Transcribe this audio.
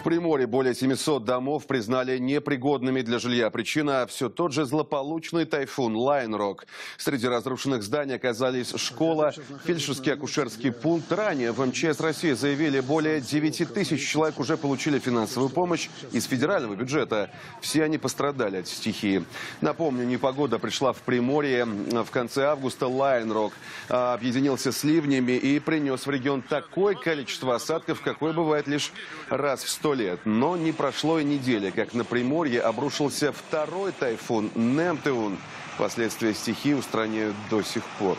В Приморье более 700 домов признали непригодными для жилья. Причина – все тот же злополучный тайфун «Лайнрок». Среди разрушенных зданий оказались школа, фельдшерский акушерский пункт. Ранее в МЧС России заявили, более 9 тысяч человек уже получили финансовую помощь из федерального бюджета. Все они пострадали от стихии. Напомню, непогода пришла в Приморье в конце августа. «Лайнрок» объединился с ливнями и принес в регион такое количество осадков, какое бывает лишь раз в сто лет. Но не прошло и недели, как на Приморье обрушился второй тайфун Немтеун. Последствия стихии устраняют до сих пор.